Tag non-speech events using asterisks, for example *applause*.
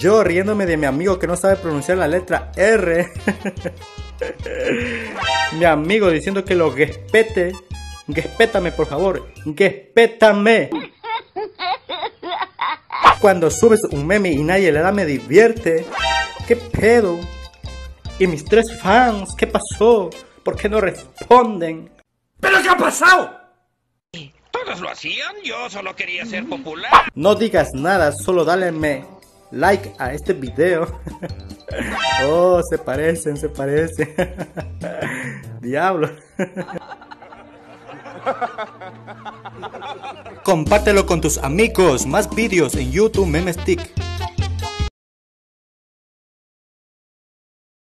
Yo riéndome de mi amigo que no sabe pronunciar la letra R. mi amigo diciendo que lo respete. Respétame, por favor. Respétame. Cuando subes un meme y nadie le da me divierte. ¿Qué pedo? ¿Y mis tres fans? ¿Qué pasó? ¿Por qué no responden? ¿Pero qué ha pasado? Todos lo hacían, yo solo quería ser popular. No digas nada, solo dale me like a este video. *laughs* oh, se parecen, se parecen. *laughs* Diablo. Compártelo con tus amigos. Más vídeos en YouTube Memestick.